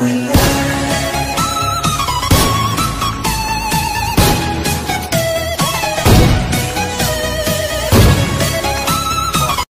we are.